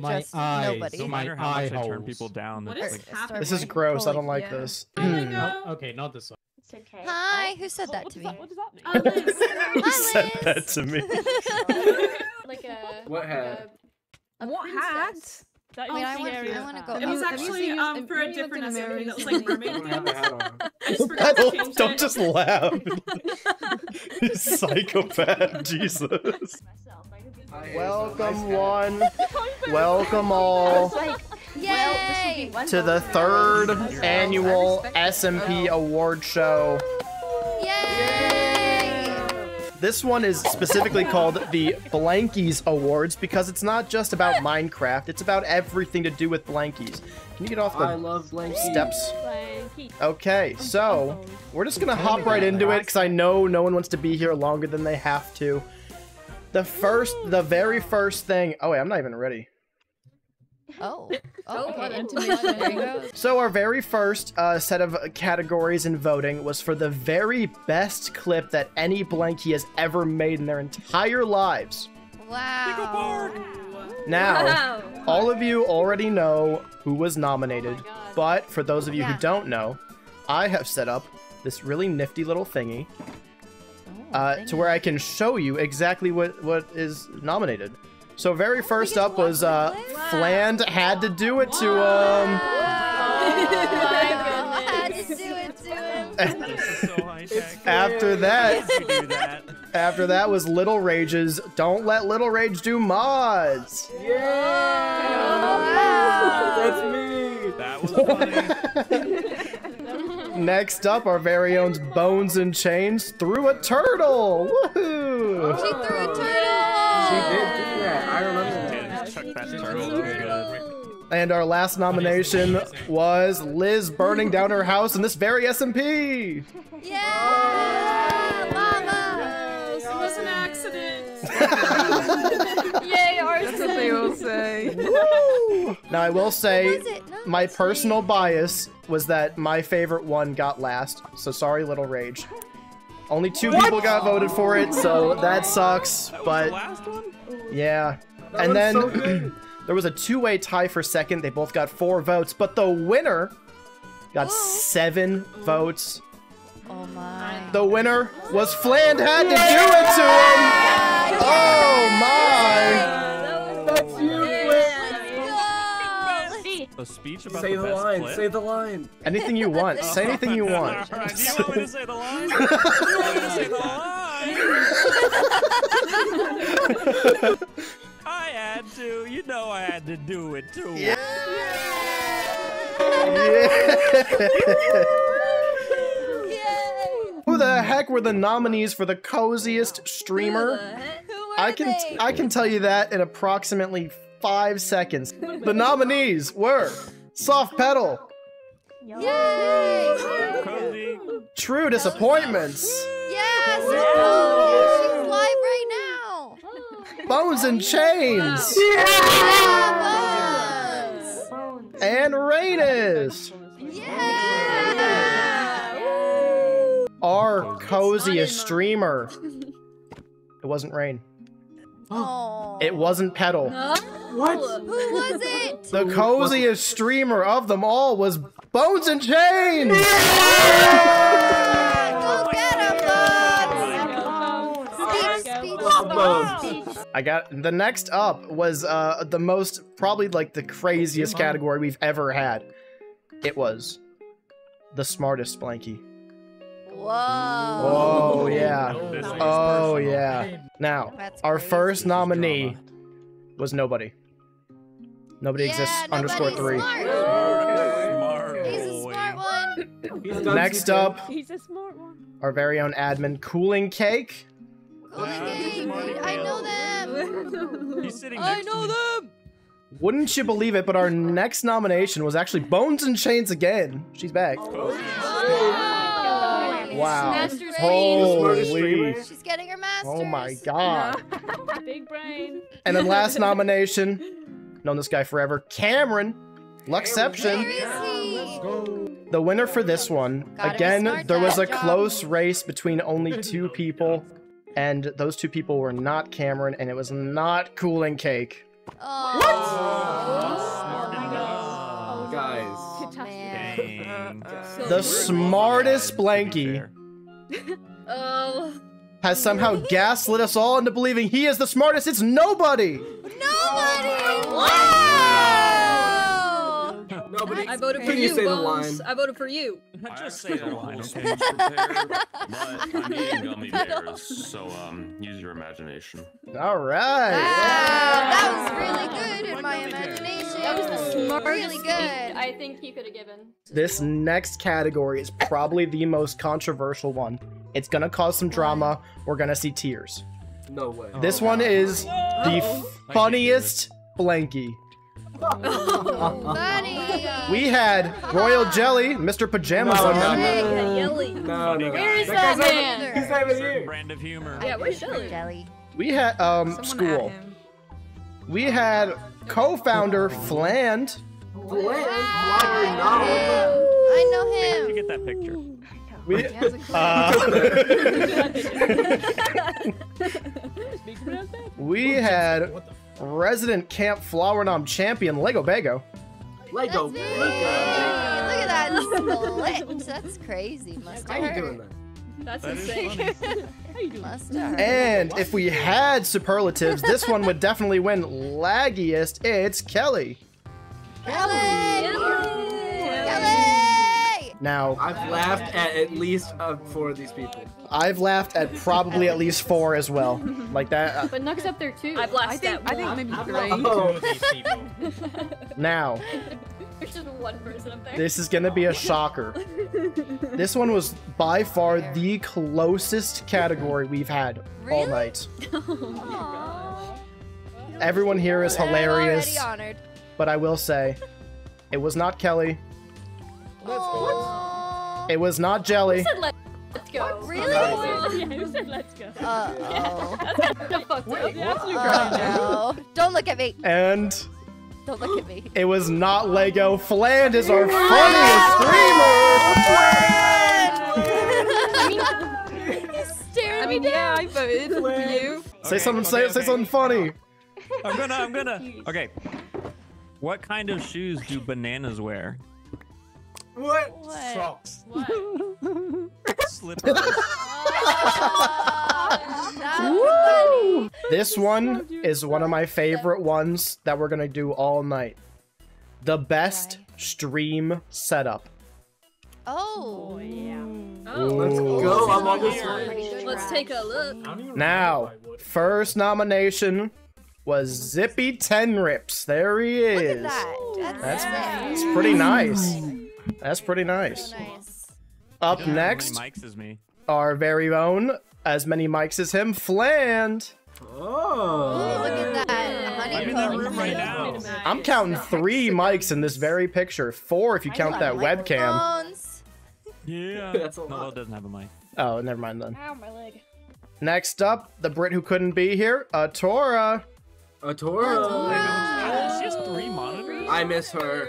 My eyes. nobody. No My matter how much I turn eye people holes. down, What it's is like, happening? This is gross. I don't like Yeah. this. Oh my god. Oh, okay, not this one. It's okay. Hi, who said that to does me? What does that mean? Oh, Liz. Who Hi, said that to me? like a What like hat? a, a What princess. hat? That Wait, is I wanna- I wanna go- It was you- have you actually um for a different in SMP that was like mermaid I don't a themed. hat on. I just forgot to Don't, change don't it. just laugh. Psychopath, Jesus. Myself. I could be I hate Welcome one, welcome all like, Yay! to the third annual SMP award show. Yay! This one is specifically called the Blankies Awards because it's not just about Minecraft, it's about everything to do with Blankies. Can you get off I the love Blanky. steps? Blanky. Okay, so we're just gonna hop right into it because I know no one wants to be here longer than they have to. The first, the very first thing. Oh wait, I'm not even ready. Oh. Oh, okay. intimation. There you go. So our very first uh, set of categories in voting was for the very best clip that any blankie has ever made in their entire lives. Wow. Now, all of you already know who was nominated, but for those of you Yeah. who don't know, I have set up this really nifty little thingy Oh, uh, to where I can show you exactly what, what is nominated. So very first up was watch uh, the? Fland had to do it to um, him. To do it to him. this is so high tech. After that, that. after that was Little Rage's Don't Let Little Rage Do Mods. Yeah, That's me. That was funny. Next up, our very own Bones and Chains threw a turtle. Woohoo! She threw a turtle. She did do that. I remember Dude, that. just chuck that turtle. Good. And our last nomination was Liz burning down her house in this very SMP. Yeah, mama. It was an accident. Yay, ours That's what they all say. Now I will say, Was it? No, my personal bias was that my favorite one got last. So sorry, Little Rage. Only two people got voted for it, so that sucks. That was But the last one? yeah, That and then so there was a two-way tie for second. They both got four votes, but the winner got Ooh. seven votes. Oh my. The winner was Fland had to do it to him. Oh my! A speech about Say the the best line. clip? Say the line. Anything you want. Say anything you want. Alright, do you want me to say the line? Do you want me to say the line? I had to. You know I had to do it too. Yeah. Yay. Who the heck were the nominees for the coziest streamer? Who were I can they? I can tell you that in approximately five seconds. The nominees were Soft Pedal, Yay. Cozy. True Disappointments, Yes. Oh, she's live right now. Bones and Chains, Yeah. and Rainus. Yeah. Our coziest streamer. It wasn't Rain. Oh. It wasn't Pedal. What? Who was it? The coziest streamer of them all was Bones and Chains. Go get him, Bones. Speech, speech, speech. I got the next up was uh the most probably like the craziest category we've ever had. It was the smartest Blanky. Whoa. Oh yeah. This Oh yeah. Now, our crazy. first nominee was nobody. Nobody Yeah, exists underscore three. Smart. Smart He's a smart one. Next CJ. up, He's a smart one. our very own admin, Cooling Cake. Cool Yeah, game. smart I know them. He's sitting I know to me. them. Wouldn't you believe it, but our next nomination was actually Bones and Chains again. She's back. Wow. Master's Holy. She's getting her oh master's. Oh my god. Big brain. And then last nomination, known this guy forever, Cameron. Luxception. The winner for this one, again, there was a close race between only two people, and those two people were not Cameron, and it was not Cooling Cake. Oh. What? Oh oh. Guys uh, The fair. smartest Blanky Oh. has somehow gaslit us all into believing he is the smartest. It's nobody. Nobody! Wow! Nobody. I voted for Can you you, say the Bones. line? I voted for you. I just say the line, okay? but I'm eating gummy bears, so um, use your imagination. All Wow, right. that was really good in my imagination. That was the smartest Really good. I think he could have given. This next category is probably the most controversial one. It's gonna cause some drama. We're gonna see tears. No way. This one is the funniest Blanky. Funny. We had Royal Jelly, Mr. Pajamas No, on no, no, Hey, no, no. No, no. Where is That that man? He's not even here. brand of humor. Yeah, where's Shelly? Jelly. We had um Someone school. We had co-founder Fland. Bland, flower, I novel. know Where'd you him. get that picture? We, He has a uh, we had What the f- resident Camp Flowernom champion Lego Bago. Lego. Bago. Look at that split. That's crazy. Must How have you doing that? That's That is insane. funny. How you doing? Must have. And if we had superlatives, this one would definitely win laggiest. It's Kelly. Kelly. Kelly. Now, I've laughed at at least uh, four of these people. I've laughed at probably at least four as well. Like that. uh, But Nuck's up there too. I've I laughed think at I think maybe three. not- Two of these people. now, There's just one person up there. this is gonna be a shocker. This one was by far the closest category we've had all Really? night. Aw. Everyone here is I'm hilarious, already honored. but I will say, it was not Kelly. Aw. It was not Jelly. Who said let- let's go? Really? yeah, who said let's go? Uh-oh. That's kind of fucked up. Uh-oh. Don't look at me. And Don't look at me. it was not Lego. Fland is our funniest He's staring I me mean, down. yeah, I voted for you. streamer. Say something. okay, say, say something funny. I'm gonna, I'm gonna. Okay. What kind of shoes do bananas wear? What? What? Socks. Slippers. Oh, that's funny. This one is one of my favorite ones that we're gonna do all night. The best stream setup. Oh. oh yeah. Oh, let's go. I'm on this one. Let's take a look. I don't even Now, know if I would. first nomination was Zippy Ten Rips. There he Look is. at that. That's, That's sick. that's pretty nice. That's pretty nice. So nice. Up many next, mics is me? our very own, as many mics as him, Fland. Ooh, Oh. look at that. I'm in that room right now. I'm counting three mics in this very picture. Four if you count that webcam. Microphones. Yeah. That's a No, lot. it doesn't have a mic. Oh, never mind then. Ow, my leg. Next up, the Brit who couldn't be here, Atora. A Toro. Ah, She has three monitors. I miss her.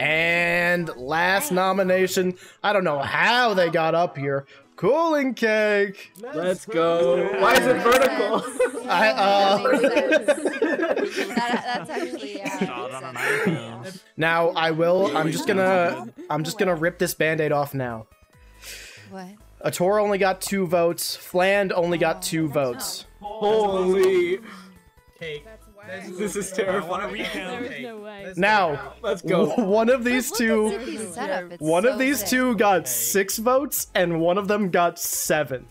And last nomination, I don't know how they got up here. Cooling Cake. Let's go. Why is it vertical? I, uh, That makes sense. That, that's actually yeah. Shot on an makes iPhone. sense. Now I will. I'm just gonna. I'm just gonna rip this band-aid off now. What? Atora only got two votes. Fland only got two votes. Holy. Cake. This is I want a terrifying. There is no way. Now, Let's go. one of these two. Zippy's setup. It's One of these two got six votes, and one of them got seven.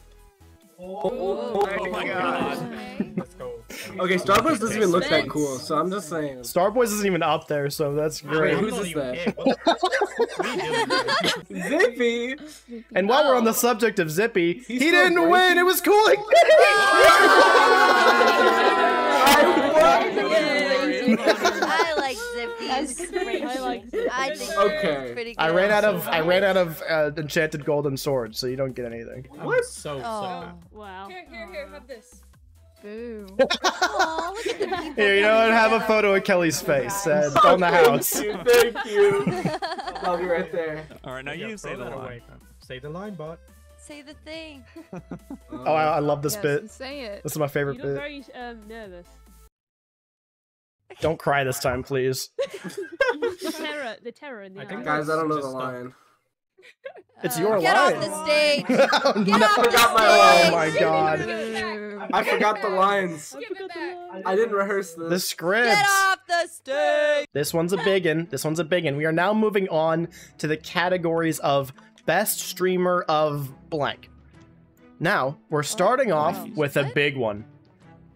Oh, oh my god. Let's go. Okay, Starburst doesn't even look that cool, so I'm just saying. Starboys isn't even up there, so that's Wait, great. who's I'm this then? even in. What the- what are you doing, man? Zippy! And while we're on the oh. subject of Zippy, he didn't breaking? win. It was cooling. I like Zippy's. That's great. I like I think Okay. pretty good. I ran out of I ran out of uh, enchanted golden sword, so you don't get anything. I'm so Oh. sad. Wow. Here, here, here, have this. Boo. Aw, look at the people. Here, you know what? Have a photo of Kelly's face uh, on the house. Thank you, thank you. I'll be right there. All right, now Yeah, you say the that line. Say the line, bot. Say the thing. Oh, I, I love this Uh, bit. Say it. This is my You favorite look bit. very um, nervous. Don't cry this time, please. The terror, the terror in the I think eyes. Guys, I don't know the Just stop. line. It's Uh, your Get line. Get off the stage. oh, Get no. off the Forgot my line. Oh my god. I forgot the lines. I forgot the. I didn't rehearse this. The this. script. Get off the stage. This one's a big one. This one's a big one. We are now moving on to the categories of best streamer of blank. Now, we're starting off wow. with a big one.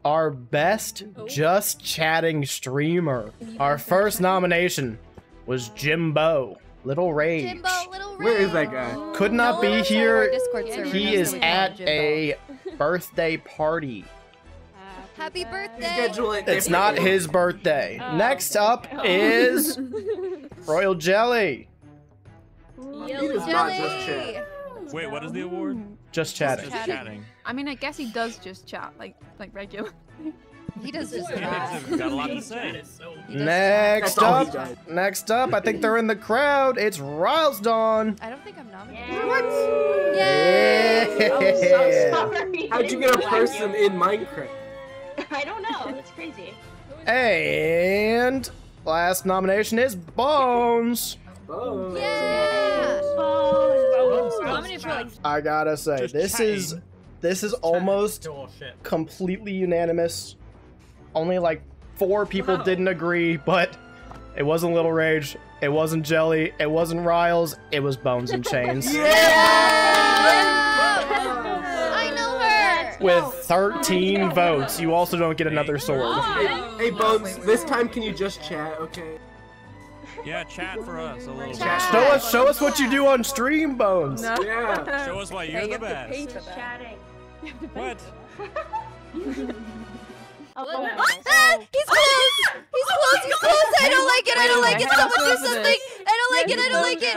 Our best oh. just chatting streamer. Our first nomination was Jimbo, Little Rage. Jimbo, little Where is that guy? Could not No be one knows our here. He is that we call at a birthday party. Happy birthday. It. It's not differently. his birthday. Oh. Next up oh. is Royal Jelly. He does not just Jelly. chat. Wait, what is the award? Just chatting. Just Chatting. Chatting. I mean, I guess he does just chat like like regular. He does just chat. got a lot to say. Next That's all he up, next up, I think they're in the crowd. It's Riles Dawn. I don't think I'm nominated. What? Yay! Oh, so Yeah. How'd you get a person in Minecraft? I don't know. That's crazy. And last nomination is Bones. Oh. Yeah! Oh, nominated for like I gotta say, Just this is chatting. This is almost completely unanimous. Only like four people Wow. didn't agree, but it wasn't Little Rage, it wasn't Jelly, it wasn't Riles, it was Bones and Chains. I know her! With 13 votes, you also don't get another sword. Hey, Bones, this time can you just chat, okay? Yeah, chat for us a little Chat. bit. Show us, show us what you do on stream, Bones. Yeah. Show us why you're the best. Just chatting. What? Oh, Ah, he's close! He's close! He's close! I don't like it! I don't like it! Someone do something! I don't like it! I don't like it!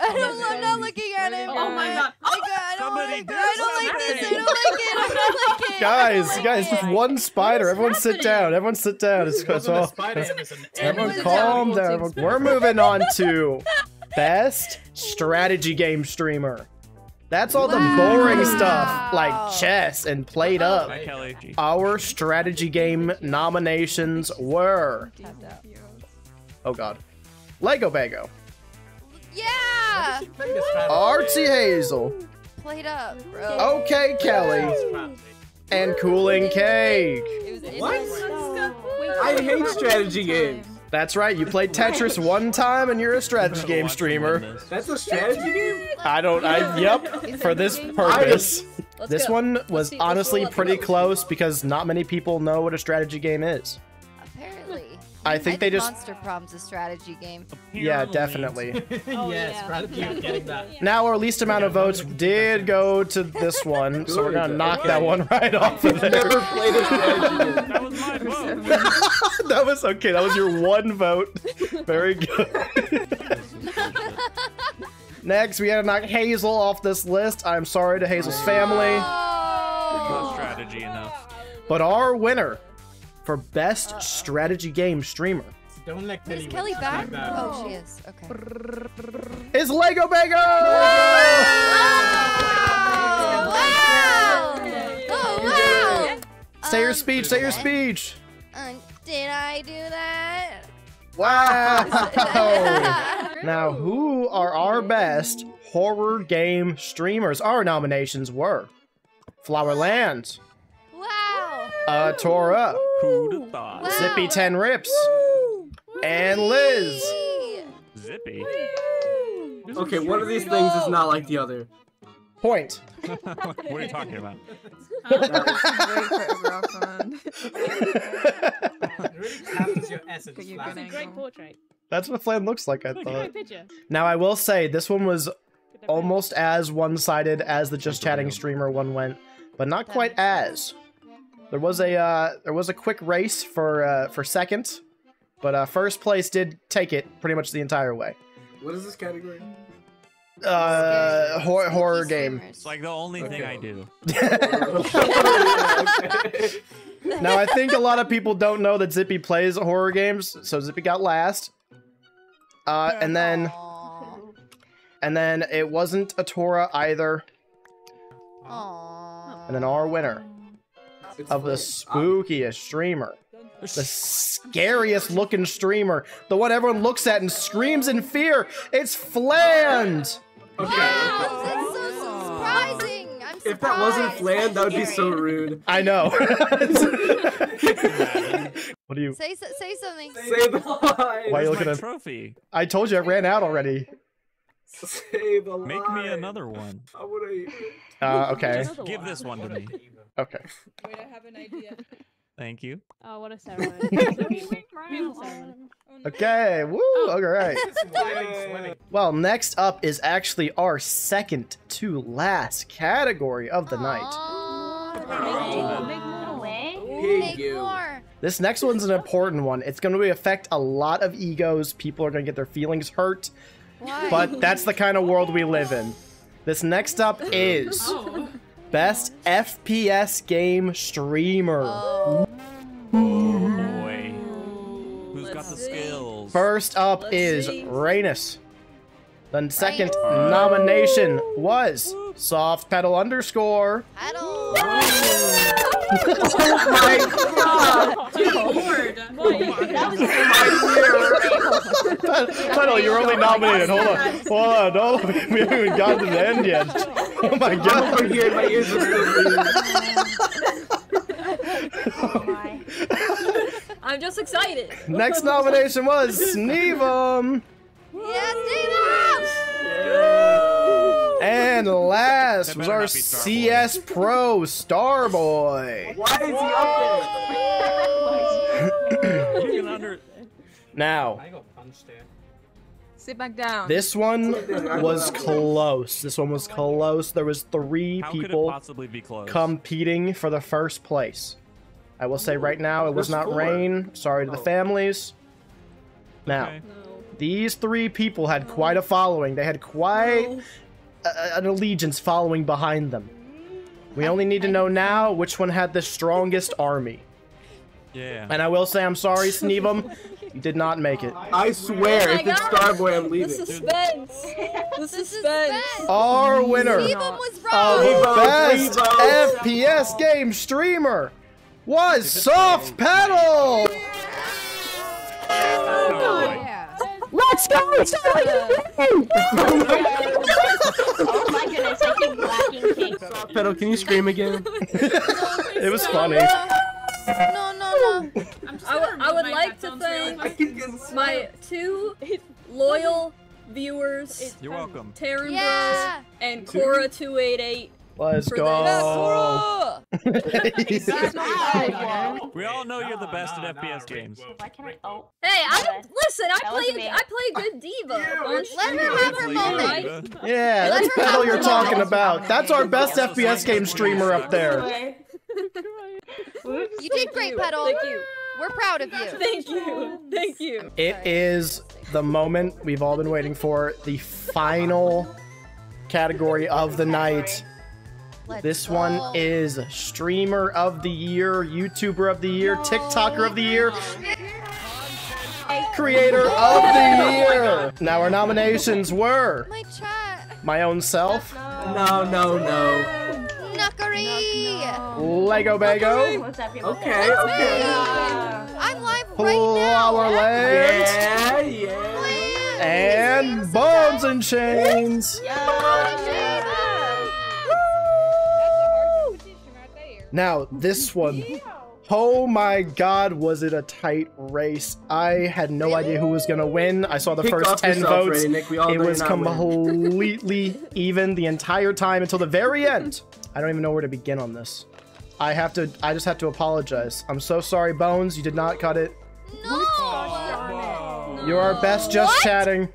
I don't. I'm not looking at him. Oh my god. Oh my god! I don't like it! I don't like this! I don't like it! I don't like it! Guys, guys, just one spider. Everyone sit down. Everyone sit down. It's, it's all. spider, it an Everyone Everyone calm down. down. We're moving on to best strategy game streamer. That's all the boring stuff like chess and played up. Our strategy game nominations were oh god, Lego Bago, Yeah! Playing the strategy. Artsy Hazel, Played up, bro. Okay Kelly, and Cooling Cake. What? I hate strategy games. That's right, you played Tetris one time and you're a strategy game streamer. That's a strategy game? I don't, I, yep, for this purpose. This go. one was see- honestly pretty close because not many people know what a strategy game is. Apparently. I think they just, Monster Problem's a strategy game. yeah, definitely. Oh, yes, yeah. strategy of getting that. Now our least amount of votes did go to this one, so we're gonna knock that one right off of there. Never played a strategy game. That was my vote. that was okay. That was your one vote. Very good. Next, we had to knock Hazel off this list. I'm sorry to Hazel's oh. family, Not Oh. strategy enough. but our winner for best strategy game streamer Don't let Kelly Is Kelly back? like. Oh, she is. Okay. is Lego Bago. Oh, wow! Oh, wow! Say your Um, speech. Say your speech. uh, did I do that? Wow. now, who are our best horror game streamers? Our nominations were Flowerland, wow! uh, Tora, Who'd have thought? Wow. Zippy Ten Rips, and Liz. Zippy. Okay, one of these things is not like the other. Point. what are you talking about? It really captures your essence. Good, you're Flash. good It's a great portrait. That's what Flan looks like, I Look, thought. Now, I will say, this one was Good to have. almost as one-sided as the Just Chatting streamer one went, but not quite as. There was a uh, there was a quick race for uh, for second, but uh, first place did take it pretty much the entire way. What is this category? Uh, hor- horror game. It's like the only thing I do. Now I think a lot of people don't know that Zippy plays horror games, so Zippy got last. Uh, and then Aw. and then it wasn't a Tora either, Aw. and then our winner It's of the spookiest streamer The scariest looking streamer. The one everyone looks at and screams in fear. It's Fland! Okay. Wow, that's so surprising. I'm surprised. If that wasn't Flan, that would be so rude. I know. what do you. Say so- say something. Say the line. Why are you looking my at. trophy? I told you I ran out already. Say the line. Make me another one. I wanna... Uh, okay. Just give this one to me. Okay. Wait, I have an idea. Thank you. Oh, what a ceremony. It's a beautiful, beautiful ceremony. Okay. Woo. Oh. All right. Well, next up is actually our second to last category of the night. Aw, Make No more. way. Make Pig you. more. This next one's an important one. It's going to affect a lot of egos. People are going to get their feelings hurt. Why? But that's the kind of world we live in. This next up is oh. Best FPS Game Streamer. Oh. Boy. Who's got the skills? First up Let's is see. Rainus. The second nomination was Soft Pedal underscore. Paddle. Oh my god! That was Pedal, you're only nominated. Hold on. Hold on. Hold on. We haven't even gotten to the end yet. Oh my I'm god. over here, my ears are still bleeding. I'm just excited. Next nomination was Sneevam. Yes, Steve! And last was our not be Starboy. CS Pro Starboy. Why is he up there? You can under. Now, Sit back down. this one was close. This one was close. There was three How people possibly be close? competing for the first place. I will say right now, it was not rain. Sorry to the Oh. families. Now, Okay. these three people had quite a following. They had quite a- an allegiance following behind them. We only need to know now which one had the strongest army. Yeah. And I will say, I'm sorry, Sneevam, you did not make it. I swear, Oh my if it's God. Starboy, I'm leaving. The leaving. suspense. The The suspense. suspense. Our winner Steve was of wrong. Revo, best Revo. FPS game streamer was Soft Pedal. Yeah. Let's go! Oh my goodness, I keep lacking cake. Pedal, can you scream again? It was funny. No, no, no. I would- I would like to thank I keep getting my two loyal viewers, You're welcome. Taryn Yeah. Bros and Cora288. Let's go. We all know you're the Nah, best nah, at FPS Rick, games. whoa. Why can't I? Oh. Hey, I listen. I play. I played good diva. on Let her have her moment. Yeah, that's Pedal you're talking about. That's our best FPS game streamer up there. You did great, Pedal. Thank you. We're proud of you. Thank you. Thank you. It is the moment we've all been waiting for. The final category of the night. Let's This one is Streamer of the Year, YouTuber of the Year, TikToker of the Year, Creator of the Year. Oh now our nominations were my chat. my own self, No, no, no. Knuckery. Lego Bago, What's up, people? Okay, okay. I'm live right now. Flowerland, Yeah, yeah. Please. and Bones and Chains. Now, this one. Oh my god, was it a tight race. I had no idea who was gonna win. I saw the Kick first 10 yourself, votes. Ray, Nick. We all It was you're not winning. completely even the entire time until the very end. I don't even know where to begin on this. I have to, I just have to apologize. I'm so sorry, Bones. You did not cut it. No. You're our best just What? chatting,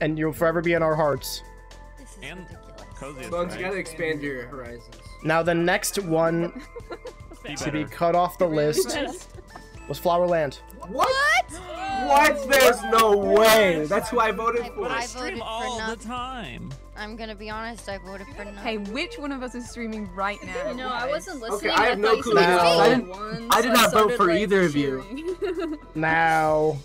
and you'll forever be in our hearts. This is And ridiculous. Coziest, Bones, you gotta expand your horizons. Now, the next one Be to be cut off the list was Flowerland. What? What? What? There's no way. That's who I voted I- for. I I stream voted for all the time. I'm gonna be honest. I voted for no. Hey, which one of us is streaming right now? You know, I wasn't Okay, listening. I have no clue. Now- I didn't- one, I did so not vote for like, either of you. Now,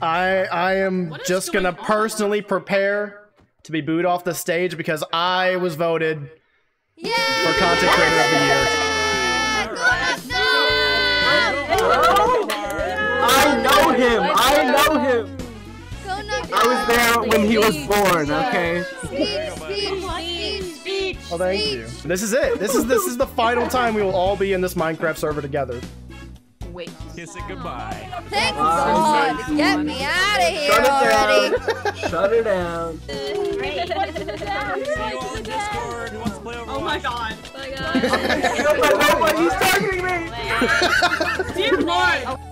I I am just gonna personally prepare to be booed off the stage because I was voted yeah. for content creator of the year. I was there when he was born, okay? Oh, thank you. This is it. This is this is the final time we will all be in this Minecraft server together. Wait. Kissing goodbye. Thanks God. God. Get me out of here Shut already. Shut it down. Oh my god. Oh my god. He's targeting me. Dear boy.